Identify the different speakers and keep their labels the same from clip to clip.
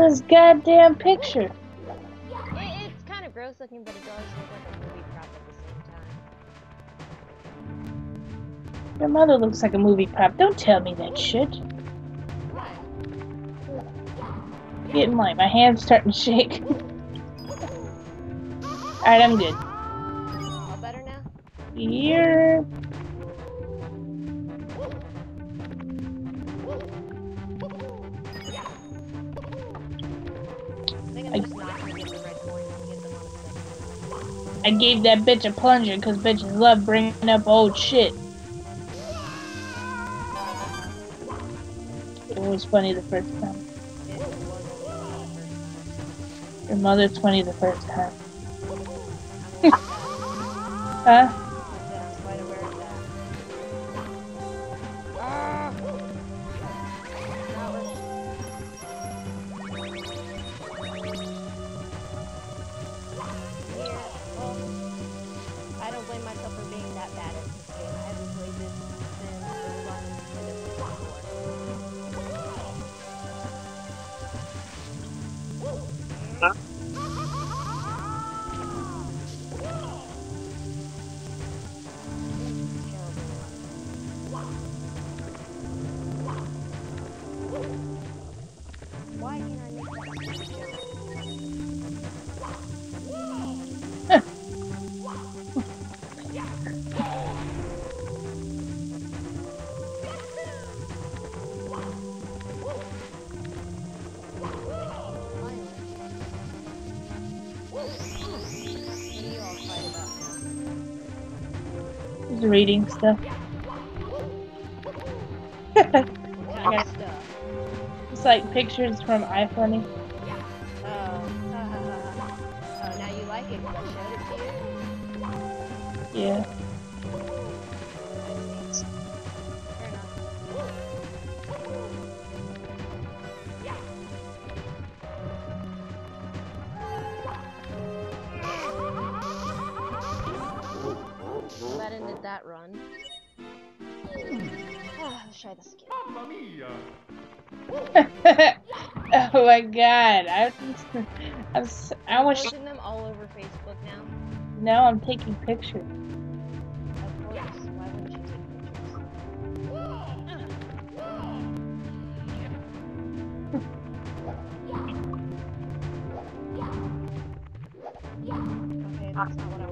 Speaker 1: this goddamn picture?
Speaker 2: It, it's kind of gross looking, but it does look like a movie prop at the same time.
Speaker 1: Your mother looks like a movie prop. Don't tell me that shit. Getting like my hands starting to shake. Alright, I'm good.
Speaker 2: All better now?
Speaker 1: You're
Speaker 2: I
Speaker 1: gave that bitch a plunger because bitches love bringing up old shit. It was funny the first time. Your mother's funny the first time. Huh? Just reading stuff.
Speaker 2: what kind stuff.
Speaker 1: It's like pictures from iFunny.
Speaker 2: Oh, oh, now you like it I showed it to you?
Speaker 1: Yeah.
Speaker 2: Glad I ended that run. Ah, let's try this again.
Speaker 3: Mamma mia!
Speaker 1: oh my god. I, I'm, s- I wish.
Speaker 2: Posting them all over Facebook now.
Speaker 1: Now I'm taking pictures.
Speaker 2: Of course. Why wouldn't you take pictures? Okay, that's not what I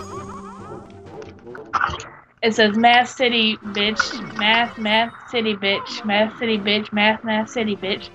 Speaker 1: It says Math City, bitch. Math, Math City, bitch. Math City, bitch. Math, Math City, bitch.